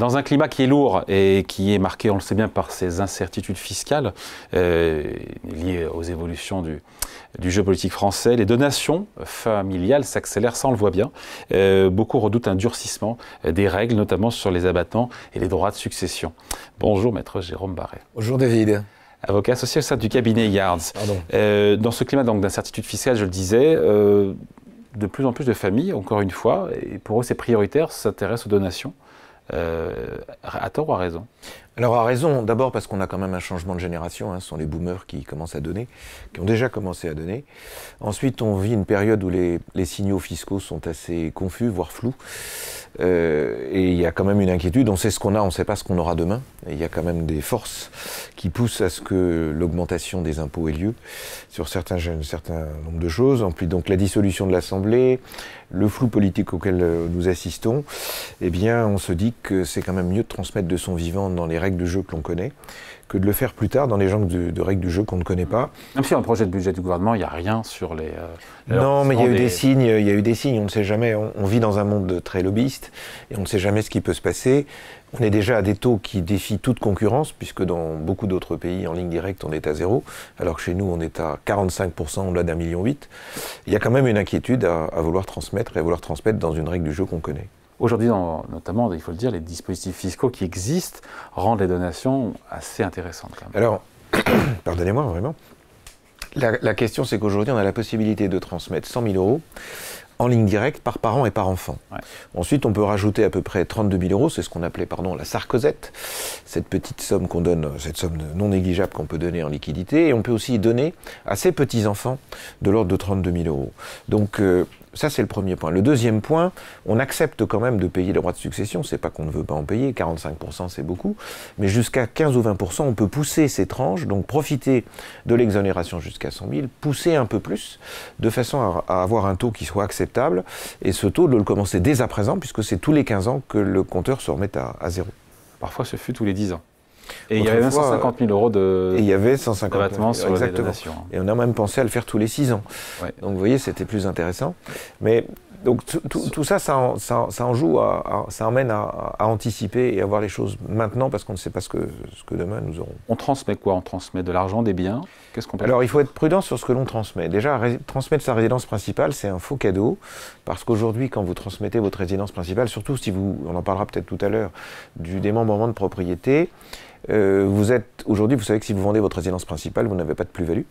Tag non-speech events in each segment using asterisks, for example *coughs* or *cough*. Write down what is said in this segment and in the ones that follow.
Dans un climat qui est lourd et qui est marqué, on le sait bien, par ces incertitudes fiscales euh, liées aux évolutions du, du, jeu politique français, les donations familiales s'accélèrent, ça on le voit bien. Euh, beaucoup redoutent un durcissement des règles, notamment sur les abattements et les droits de succession. Bonjour maître Jérôme Barret. Bonjour David avocat associé au sein du cabinet Yards. Euh, dans ce climat d'incertitude fiscale, je le disais, euh, de plus en plus de familles, encore une fois, et pour eux c'est prioritaire, s'intéressent aux donations. Euh, à tort ou à raison? Alors à raison, d'abord parce qu'on a quand même un changement de génération, hein, ce sont les boomers qui commencent à donner, qui ont déjà commencé à donner. Ensuite, on vit une période où les, les signaux fiscaux sont assez confus, voire flous. Euh, et il y a quand même une inquiétude. On sait ce qu'on a, on ne sait pas ce qu'on aura demain. Et il y a quand même des forces qui poussent à ce que l'augmentation des impôts ait lieu sur certains, un certain nombre de choses. En plus, donc la dissolution de l'Assemblée, le flou politique auquel euh, nous assistons, eh bien, on se dit que c'est quand même mieux de transmettre de son vivant dans les règles de jeu que l'on connaît que de le faire plus tard dans les gens de, règles du jeu qu'on ne connaît pas. Même si dans le projet de budget du gouvernement, il n'y a rien sur les... Euh, non, mais il y a eu des... signes, il y a eu des signes, on ne sait jamais, on, vit dans un monde très lobbyiste, et on ne sait jamais ce qui peut se passer. On est déjà à des taux qui défient toute concurrence, puisque dans beaucoup d'autres pays, en ligne directe, on est à zéro, alors que chez nous, on est à 45% au-delà d'un million huit. Il y a quand même une inquiétude à, à vouloir transmettre et à vouloir transmettre dans une règle du jeu qu'on connaît. Aujourd'hui, notamment, il faut le dire, les dispositifs fiscaux qui existent rendent les donations assez intéressantes. Alors, *coughs* pardonnez-moi vraiment. La, question, c'est qu'aujourd'hui, on a la possibilité de transmettre 100 000 euros en ligne directe par parent et par enfant. Ensuite, on peut rajouter à peu près 32 000 euros, c'est ce qu'on appelait pardon, la sarcosette, cette petite somme qu'on donne, cette somme non négligeable qu'on peut donner en liquidité, et on peut aussi donner à ses petits-enfants de l'ordre de 32 000 euros. Donc, euh, ça, c'est le premier point. Le deuxième point, on accepte quand même de payer le droit de succession. C'est pas qu'on ne veut pas en payer, 45% c'est beaucoup, mais jusqu'à 15 ou 20%, on peut pousser ces tranches, donc profiter de l'exonération jusqu'à 100 000, pousser un peu plus, de façon à, avoir un taux qui soit acceptable, et ce taux de le commencer dès à présent, puisque c'est tous les 15 ans que le compteur se remet à, à zéro. Parfois, ce fut tous les 10 ans. Et il y avait 150 000 euros de. Et il y avait 150 000 sur exactement. Et on a même pensé à le faire tous les 6 ans. Donc vous voyez, c'était plus intéressant. Mais donc tout, ça, ça en, joue, ça emmène à, anticiper et à voir les choses maintenant parce qu'on ne sait pas ce que, ce que demain nous aurons. On transmet quoi? On transmet de l'argent, des biens? Qu'est-ce qu'on Alors il faut être prudent sur ce que l'on transmet. Déjà, transmettre sa résidence principale, c'est un faux cadeau parce qu'aujourd'hui, quand vous transmettez votre résidence principale, surtout si vous, on en parlera peut-être tout à l'heure, du démembrement de propriété, euh, vous êtes aujourd'hui, vous savez que si vous vendez votre résidence principale, vous n'avez pas de plus-value.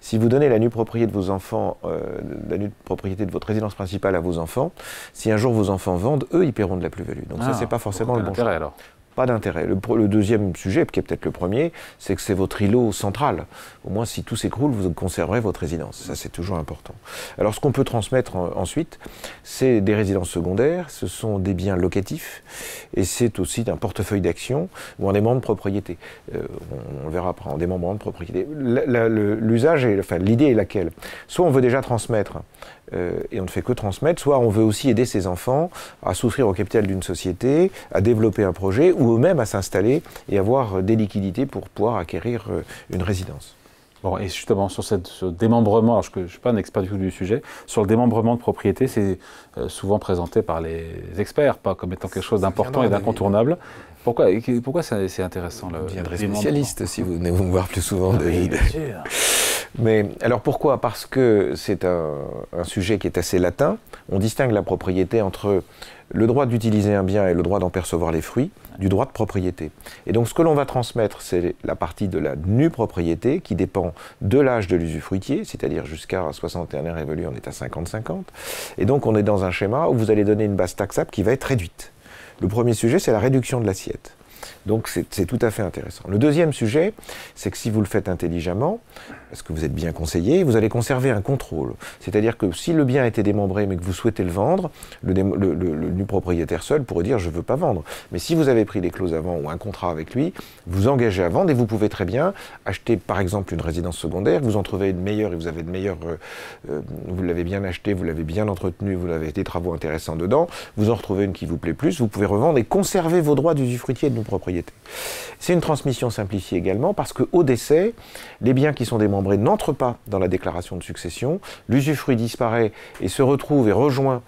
Si vous donnez la nue propriété de vos enfants, euh, la nue propriété de votre résidence principale à vos enfants, si un jour vos enfants vendent, eux, ils paieront de la plus-value. Donc ça, ça, c'est pas forcément le bon choix. alors pas d'intérêt. Le, deuxième sujet, qui est peut-être le premier, c'est que c'est votre îlot central. Au moins, si tout s'écroule, vous conserverez votre résidence. Ça, c'est toujours important. Alors, ce qu'on peut transmettre ensuite, c'est des résidences secondaires, ce sont des biens locatifs, et c'est aussi un portefeuille d'actions ou un démembrement de propriété. Euh, on, le verra après, en démembrement de propriété. L'usage, enfin, l'idée est laquelle? Soit on veut déjà transmettre euh, et on ne fait que transmettre, soit on veut aussi aider ses enfants à souscrire au capital d'une société, à développer un projet, ou eux-mêmes à s'installer et avoir des liquidités pour pouvoir acquérir euh, une résidence. Bon, et justement, sur cette, ce démembrement, alors je ne suis pas un expert du tout du sujet, sur le démembrement de propriété, c'est euh, souvent présenté par les experts, pas comme étant quelque chose d'important et d'incontournable. Pourquoi, pourquoi c'est intéressant le, Vous deviendrez spécialiste si vous venez vous voir plus souvent, ah, David. bien sûr. Mais alors pourquoi? Parce que c'est un, sujet qui est assez latin. On distingue la propriété entre le droit d'utiliser un bien et le droit d'en percevoir les fruits du droit de propriété. Et donc ce que l'on va transmettre, c'est la partie de la nue propriété qui dépend de l'âge de l'usufruitier, c'est-à-dire jusqu'à 61 ans révolu, on est à 50-50. Et donc on est dans un schéma où vous allez donner une base taxable qui va être réduite. Le premier sujet, c'est la réduction de l'assiette. Donc c'est tout à fait intéressant. Le deuxième sujet, c'est que si vous le faites intelligemment, parce que vous êtes bien conseillé, vous allez conserver un contrôle. C'est-à-dire que si le bien a été démembré mais que vous souhaitez le vendre, le, nu propriétaire seul pourrait dire je ne veux pas vendre. Mais si vous avez pris des clauses avant ou un contrat avec lui, vous engagez à vendre et vous pouvez très bien acheter par exemple une résidence secondaire, vous en trouvez une meilleure et vous avez de euh, euh, vous l'avez bien acheté, vous l'avez bien entretenu, vous avez des travaux intéressants dedans, vous en retrouvez une qui vous plaît plus, vous pouvez revendre et conserver vos droits d'usufruitier de nos C'est une transmission simplifiée également parce qu'au décès, les biens qui sont démembrés n'entrent pas dans la déclaration de succession, l'usufruit disparaît et se retrouve et rejoint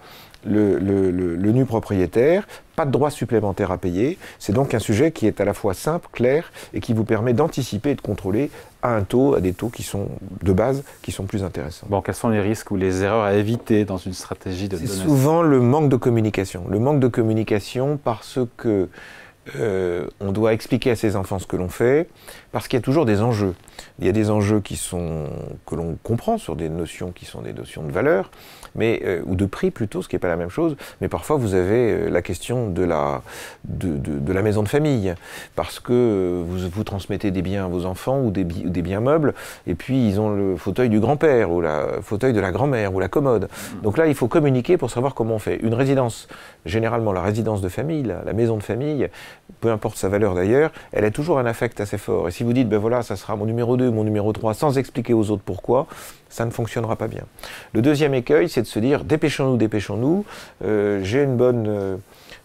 le, nu propriétaire, pas de droits supplémentaires à payer. C'est donc un sujet qui est à la fois simple, clair et qui vous permet d'anticiper et de contrôler à un taux, à des taux qui sont de base, qui sont plus intéressants. Bon, quels sont les risques ou les erreurs à éviter dans une stratégie de C'est souvent le manque de communication. Le manque de communication parce que euh, on doit expliquer à ses enfants ce que l'on fait, parce qu'il y a toujours des enjeux. Il y a des enjeux qui sont, que l'on comprend sur des notions qui sont des notions de valeur, mais, euh, ou de prix plutôt, ce qui n'est pas la même chose. Mais parfois, vous avez euh, la question de la, de, la maison de famille, parce que vous, vous transmettez des biens à vos enfants ou des, des biens meubles, et puis ils ont le fauteuil du grand-père, ou le fauteuil de la grand-mère, ou la commode. Donc là, il faut communiquer pour savoir comment on fait. Une résidence, généralement la résidence de famille, la maison de famille, peu importe sa valeur d'ailleurs, elle a toujours un affect assez fort. Et si vous dites, ben voilà, ça sera mon numéro 2, mon numéro 3, sans expliquer aux autres pourquoi, ça ne fonctionnera pas bien. Le deuxième écueil, c'est de se dire, dépêchons-nous, dépêchons-nous, euh, j'ai une bonne... Euh,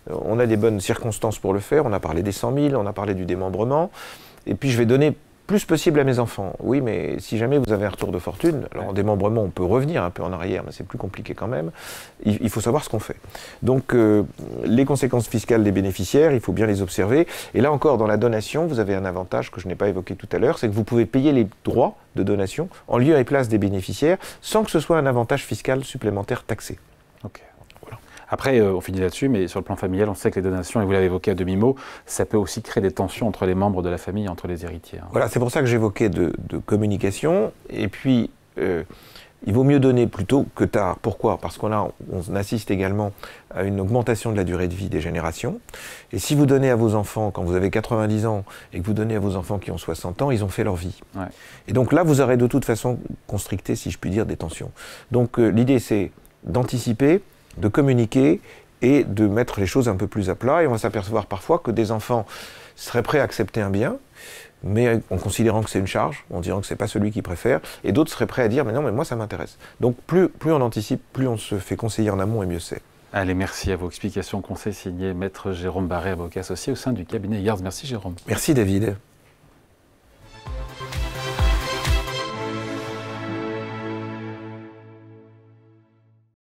on a des bonnes circonstances pour le faire, on a parlé des 100 000, on a parlé du démembrement, et puis je vais donner plus possible à mes enfants. Oui, mais si jamais vous avez un retour de fortune, alors en démembrement, on peut revenir un peu en arrière, mais c'est plus compliqué quand même. Il, faut savoir ce qu'on fait. Donc, euh, les conséquences fiscales des bénéficiaires, il faut bien les observer. Et là encore, dans la donation, vous avez un avantage que je n'ai pas évoqué tout à l'heure, c'est que vous pouvez payer les droits de donation en lieu et place des bénéficiaires sans que ce soit un avantage fiscal supplémentaire taxé. Après, euh, on finit là-dessus, mais sur le plan familial, on sait que les donations, et vous l'avez évoqué à demi-mot, ça peut aussi créer des tensions entre les membres de la famille, entre les héritiers. Hein. Voilà, c'est pour ça que j'évoquais de, communication. Et puis, euh, il vaut mieux donner plutôt que tard. Pourquoi? Parce qu'on on assiste également à une augmentation de la durée de vie des générations. Et si vous donnez à vos enfants quand vous avez 90 ans et que vous donnez à vos enfants qui ont 60 ans, ils ont fait leur vie. Et donc là, vous aurez de toute façon constricté, si je puis dire, des tensions. Donc euh, l'idée, c'est d'anticiper, de communiquer et de mettre les choses un peu plus à plat. Et on va s'apercevoir parfois que des enfants seraient prêts à accepter un bien, mais en considérant que c'est une charge, en disant que c'est pas celui qu'ils préfèrent, et d'autres seraient prêts à dire mais non mais moi ça m'intéresse. Donc plus, plus on anticipe, plus on se fait conseiller en amont et mieux c'est. Allez, merci à vos explications, conseils signés Maître Jérôme Barré, avocat associé au sein du cabinet Yards. Merci Jérôme. Merci David.